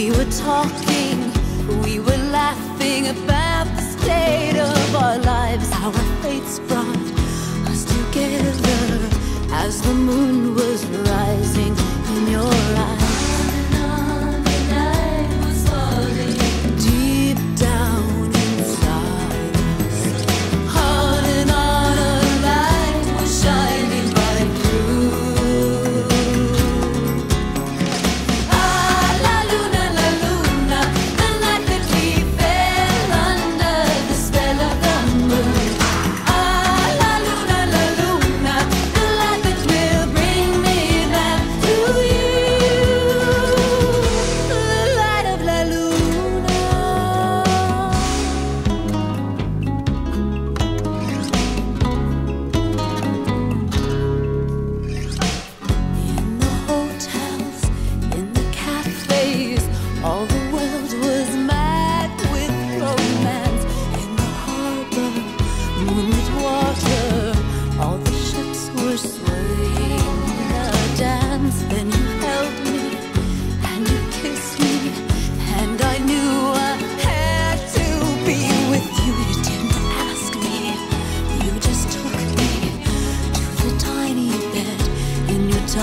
We were talking, we were laughing about the state of our lives. Our fates brought us together as the moon was.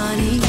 money.